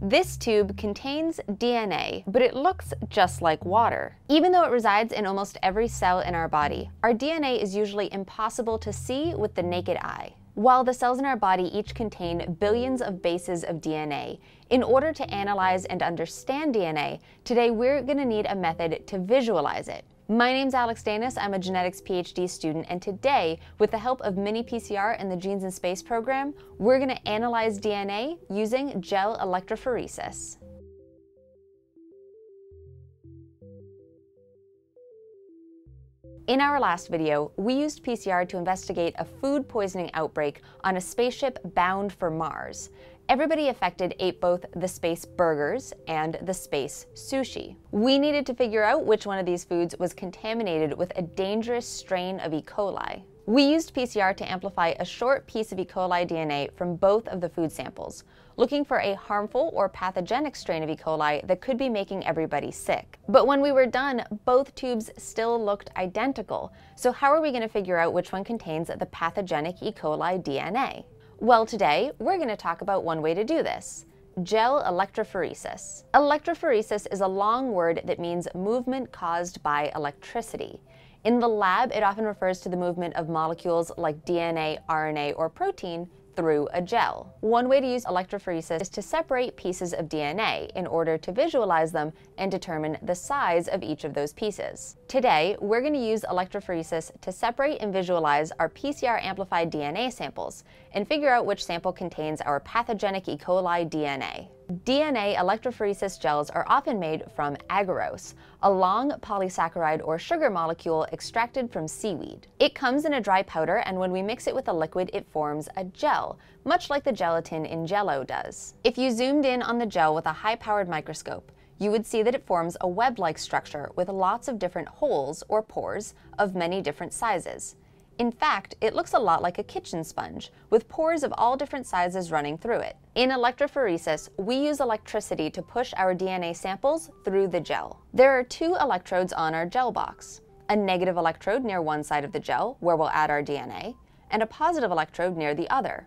This tube contains DNA, but it looks just like water. Even though it resides in almost every cell in our body, our DNA is usually impossible to see with the naked eye. While the cells in our body each contain billions of bases of DNA, in order to analyze and understand DNA, today we're going to need a method to visualize it. My name's Alex Dainis, I'm a genetics PhD student, and today, with the help of miniPCR and the Genes in Space program, we're going to analyze DNA using gel electrophoresis. In our last video, we used PCR to investigate a food poisoning outbreak on a spaceship bound for Mars everybody affected ate both the space burgers and the space sushi. We needed to figure out which one of these foods was contaminated with a dangerous strain of E. coli. We used PCR to amplify a short piece of E. coli DNA from both of the food samples, looking for a harmful or pathogenic strain of E. coli that could be making everybody sick. But when we were done, both tubes still looked identical. So how are we going to figure out which one contains the pathogenic E. coli DNA? Well, today we're going to talk about one way to do this. Gel electrophoresis. Electrophoresis is a long word that means movement caused by electricity. In the lab, it often refers to the movement of molecules like DNA, RNA, or protein through a gel. One way to use electrophoresis is to separate pieces of DNA in order to visualize them and determine the size of each of those pieces. Today, we're going to use electrophoresis to separate and visualize our PCR amplified DNA samples and figure out which sample contains our pathogenic E. coli DNA. DNA electrophoresis gels are often made from agarose, a long polysaccharide or sugar molecule extracted from seaweed. It comes in a dry powder and when we mix it with a liquid it forms a gel, much like the gelatin in jello does. If you zoomed in on the gel with a high-powered microscope, you would see that it forms a web-like structure with lots of different holes or pores of many different sizes. In fact, it looks a lot like a kitchen sponge, with pores of all different sizes running through it. In electrophoresis, we use electricity to push our DNA samples through the gel. There are two electrodes on our gel box. A negative electrode near one side of the gel, where we'll add our DNA, and a positive electrode near the other.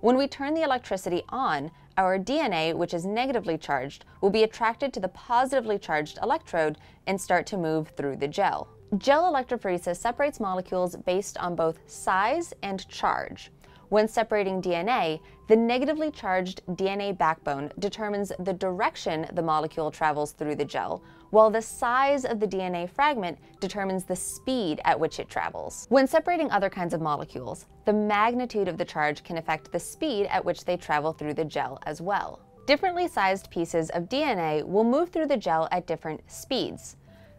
When we turn the electricity on, our DNA, which is negatively charged, will be attracted to the positively charged electrode and start to move through the gel. Gel electrophoresis separates molecules based on both size and charge. When separating DNA, the negatively charged DNA backbone determines the direction the molecule travels through the gel, while the size of the DNA fragment determines the speed at which it travels. When separating other kinds of molecules, the magnitude of the charge can affect the speed at which they travel through the gel as well. Differently sized pieces of DNA will move through the gel at different speeds.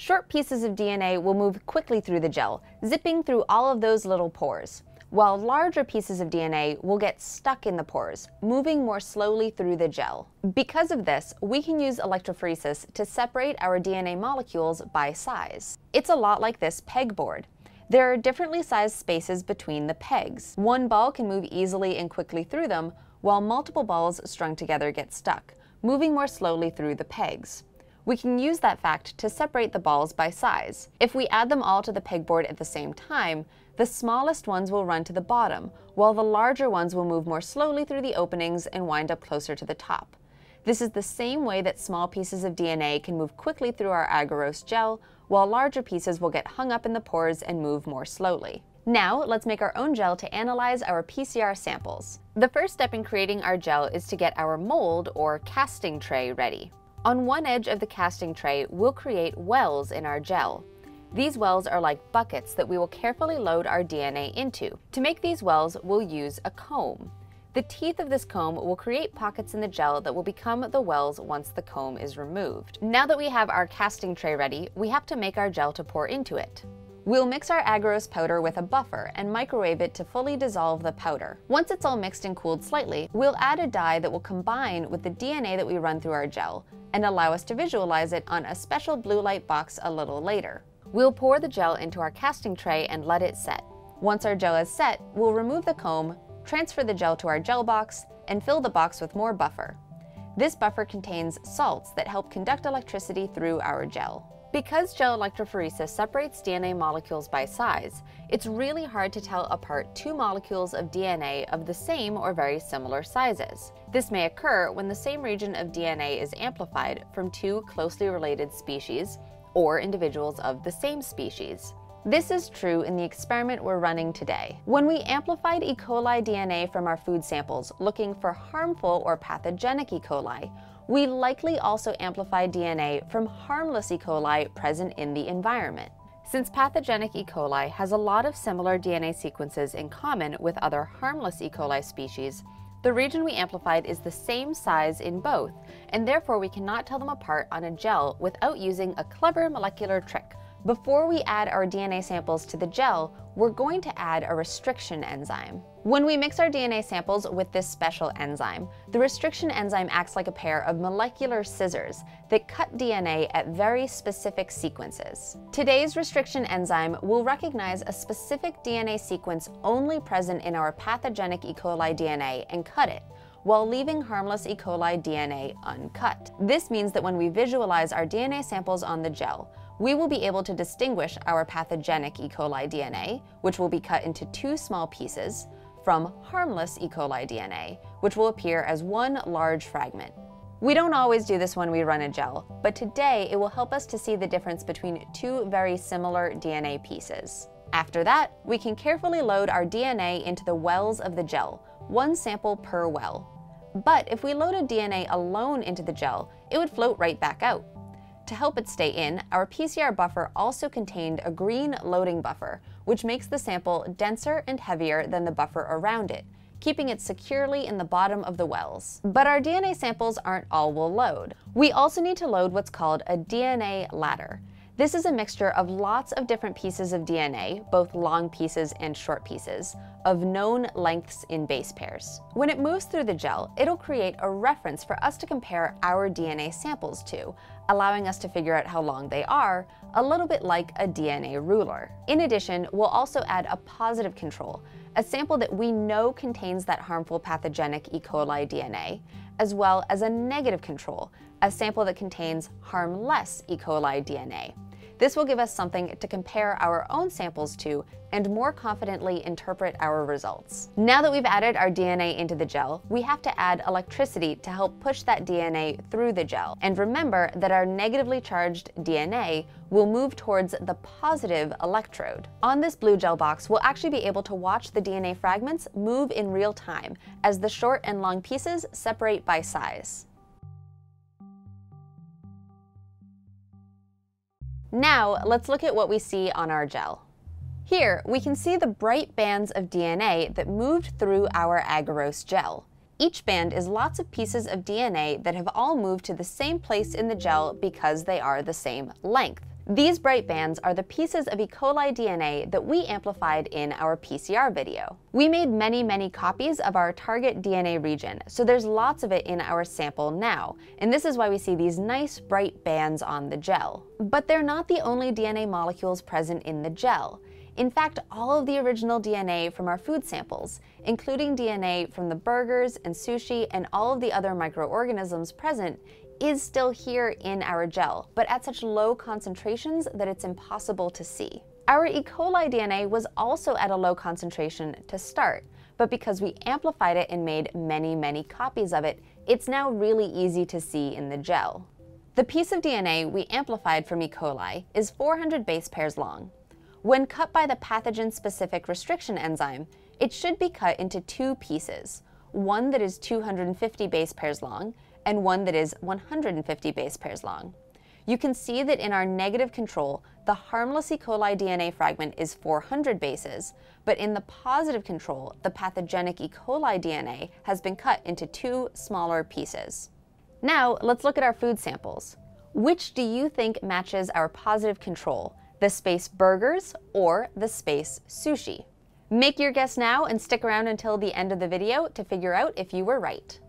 Short pieces of DNA will move quickly through the gel, zipping through all of those little pores, while larger pieces of DNA will get stuck in the pores, moving more slowly through the gel. Because of this, we can use electrophoresis to separate our DNA molecules by size. It's a lot like this pegboard. There are differently sized spaces between the pegs. One ball can move easily and quickly through them, while multiple balls strung together get stuck, moving more slowly through the pegs. We can use that fact to separate the balls by size. If we add them all to the pegboard at the same time, the smallest ones will run to the bottom, while the larger ones will move more slowly through the openings and wind up closer to the top. This is the same way that small pieces of DNA can move quickly through our agarose gel, while larger pieces will get hung up in the pores and move more slowly. Now, let's make our own gel to analyze our PCR samples. The first step in creating our gel is to get our mold, or casting tray, ready. On one edge of the casting tray, we'll create wells in our gel. These wells are like buckets that we will carefully load our DNA into. To make these wells, we'll use a comb. The teeth of this comb will create pockets in the gel that will become the wells once the comb is removed. Now that we have our casting tray ready, we have to make our gel to pour into it. We'll mix our agarose powder with a buffer and microwave it to fully dissolve the powder. Once it's all mixed and cooled slightly, we'll add a dye that will combine with the DNA that we run through our gel and allow us to visualize it on a special blue light box a little later. We'll pour the gel into our casting tray and let it set. Once our gel is set, we'll remove the comb, transfer the gel to our gel box, and fill the box with more buffer. This buffer contains salts that help conduct electricity through our gel. Because gel electrophoresis separates DNA molecules by size, it's really hard to tell apart two molecules of DNA of the same or very similar sizes. This may occur when the same region of DNA is amplified from two closely related species or individuals of the same species. This is true in the experiment we're running today. When we amplified E. coli DNA from our food samples looking for harmful or pathogenic E. coli, we likely also amplified DNA from harmless E. coli present in the environment. Since pathogenic E. coli has a lot of similar DNA sequences in common with other harmless E. coli species, the region we amplified is the same size in both, and therefore we cannot tell them apart on a gel without using a clever molecular trick. Before we add our DNA samples to the gel, we're going to add a restriction enzyme. When we mix our DNA samples with this special enzyme, the restriction enzyme acts like a pair of molecular scissors that cut DNA at very specific sequences. Today's restriction enzyme will recognize a specific DNA sequence only present in our pathogenic E. coli DNA and cut it, while leaving harmless E. coli DNA uncut. This means that when we visualize our DNA samples on the gel, we will be able to distinguish our pathogenic E. coli DNA, which will be cut into two small pieces, from harmless E. coli DNA, which will appear as one large fragment. We don't always do this when we run a gel, but today it will help us to see the difference between two very similar DNA pieces. After that, we can carefully load our DNA into the wells of the gel, one sample per well. But if we loaded DNA alone into the gel, it would float right back out. To help it stay in, our PCR buffer also contained a green loading buffer, which makes the sample denser and heavier than the buffer around it, keeping it securely in the bottom of the wells. But our DNA samples aren't all we'll load. We also need to load what's called a DNA ladder. This is a mixture of lots of different pieces of DNA, both long pieces and short pieces, of known lengths in base pairs. When it moves through the gel, it'll create a reference for us to compare our DNA samples to, allowing us to figure out how long they are, a little bit like a DNA ruler. In addition, we'll also add a positive control, a sample that we know contains that harmful pathogenic E. coli DNA, as well as a negative control, a sample that contains harmless E. coli DNA. This will give us something to compare our own samples to and more confidently interpret our results. Now that we've added our DNA into the gel, we have to add electricity to help push that DNA through the gel. And remember that our negatively charged DNA will move towards the positive electrode. On this blue gel box, we'll actually be able to watch the DNA fragments move in real time as the short and long pieces separate by size. Now, let's look at what we see on our gel. Here, we can see the bright bands of DNA that moved through our agarose gel. Each band is lots of pieces of DNA that have all moved to the same place in the gel because they are the same length. These bright bands are the pieces of E. coli DNA that we amplified in our PCR video. We made many, many copies of our target DNA region, so there's lots of it in our sample now, and this is why we see these nice bright bands on the gel. But they're not the only DNA molecules present in the gel. In fact, all of the original DNA from our food samples, including DNA from the burgers and sushi and all of the other microorganisms present, is still here in our gel, but at such low concentrations that it's impossible to see. Our E. coli DNA was also at a low concentration to start, but because we amplified it and made many, many copies of it, it's now really easy to see in the gel. The piece of DNA we amplified from E. coli is 400 base pairs long. When cut by the pathogen-specific restriction enzyme, it should be cut into two pieces, one that is 250 base pairs long and one that is 150 base pairs long. You can see that in our negative control, the harmless E. coli DNA fragment is 400 bases, but in the positive control, the pathogenic E. coli DNA has been cut into two smaller pieces. Now, let's look at our food samples. Which do you think matches our positive control, the space burgers or the space sushi? Make your guess now and stick around until the end of the video to figure out if you were right.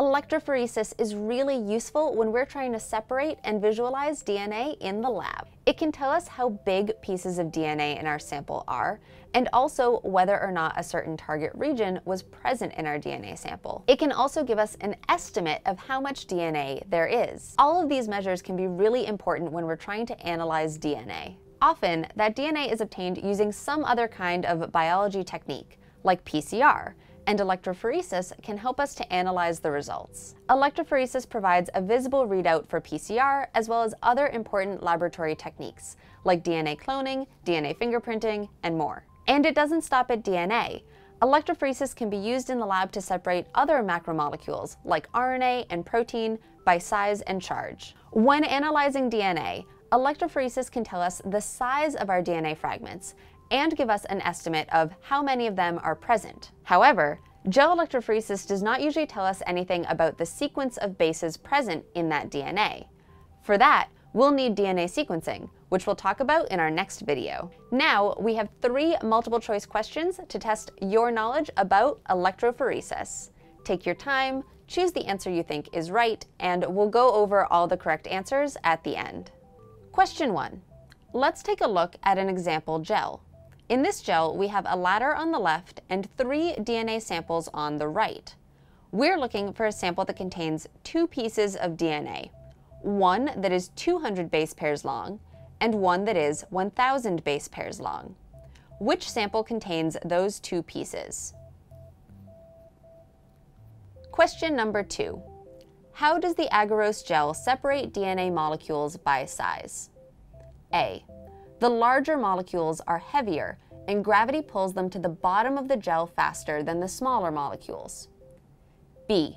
Electrophoresis is really useful when we're trying to separate and visualize DNA in the lab. It can tell us how big pieces of DNA in our sample are, and also whether or not a certain target region was present in our DNA sample. It can also give us an estimate of how much DNA there is. All of these measures can be really important when we're trying to analyze DNA. Often, that DNA is obtained using some other kind of biology technique, like PCR, and electrophoresis can help us to analyze the results. Electrophoresis provides a visible readout for PCR as well as other important laboratory techniques, like DNA cloning, DNA fingerprinting, and more. And it doesn't stop at DNA. Electrophoresis can be used in the lab to separate other macromolecules, like RNA and protein, by size and charge. When analyzing DNA, electrophoresis can tell us the size of our DNA fragments and give us an estimate of how many of them are present. However, gel electrophoresis does not usually tell us anything about the sequence of bases present in that DNA. For that, we'll need DNA sequencing, which we'll talk about in our next video. Now, we have three multiple choice questions to test your knowledge about electrophoresis. Take your time, choose the answer you think is right, and we'll go over all the correct answers at the end. Question one. Let's take a look at an example gel. In this gel, we have a ladder on the left and three DNA samples on the right. We're looking for a sample that contains two pieces of DNA, one that is 200 base pairs long and one that is 1,000 base pairs long. Which sample contains those two pieces? Question number two. How does the agarose gel separate DNA molecules by size? A. The larger molecules are heavier and gravity pulls them to the bottom of the gel faster than the smaller molecules. B.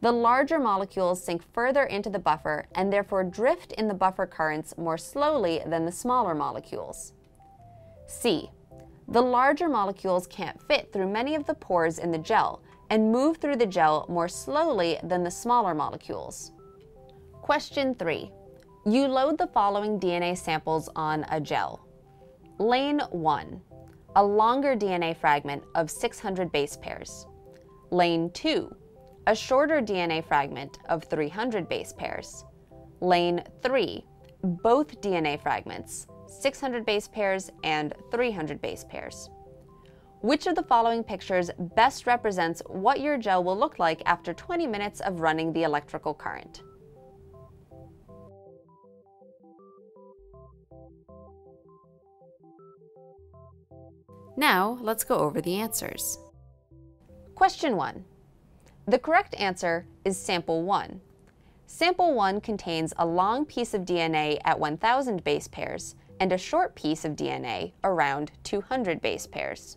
The larger molecules sink further into the buffer and therefore drift in the buffer currents more slowly than the smaller molecules. C. The larger molecules can't fit through many of the pores in the gel and move through the gel more slowly than the smaller molecules. Question 3. You load the following DNA samples on a gel. Lane 1, a longer DNA fragment of 600 base pairs. Lane 2, a shorter DNA fragment of 300 base pairs. Lane 3, both DNA fragments, 600 base pairs and 300 base pairs. Which of the following pictures best represents what your gel will look like after 20 minutes of running the electrical current? Now, let's go over the answers. Question 1. The correct answer is sample 1. Sample 1 contains a long piece of DNA at 1,000 base pairs and a short piece of DNA around 200 base pairs.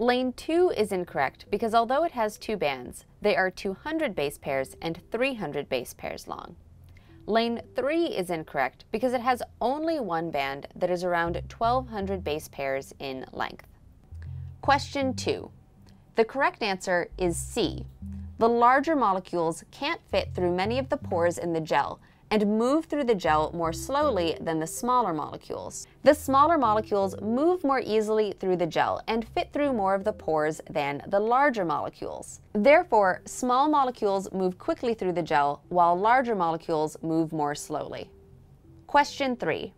Lane 2 is incorrect because although it has two bands, they are 200 base pairs and 300 base pairs long. Lane 3 is incorrect because it has only one band that is around 1200 base pairs in length. Question 2. The correct answer is C. The larger molecules can't fit through many of the pores in the gel and move through the gel more slowly than the smaller molecules. The smaller molecules move more easily through the gel and fit through more of the pores than the larger molecules. Therefore, small molecules move quickly through the gel while larger molecules move more slowly. Question 3.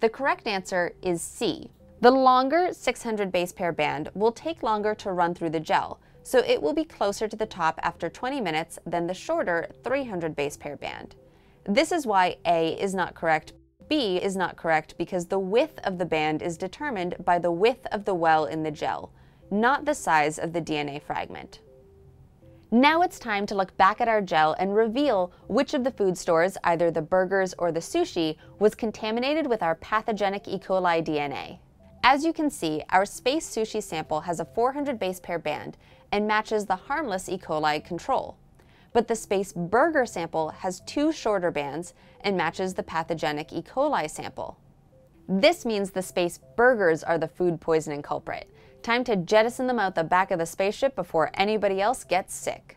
The correct answer is C. The longer 600 base pair band will take longer to run through the gel, so it will be closer to the top after 20 minutes than the shorter 300 base pair band. This is why A is not correct. B is not correct because the width of the band is determined by the width of the well in the gel, not the size of the DNA fragment. Now it's time to look back at our gel and reveal which of the food stores, either the burgers or the sushi, was contaminated with our pathogenic E. coli DNA. As you can see, our space sushi sample has a 400 base pair band and matches the harmless E. coli control but the space burger sample has two shorter bands and matches the pathogenic E. coli sample. This means the space burgers are the food poisoning culprit. Time to jettison them out the back of the spaceship before anybody else gets sick.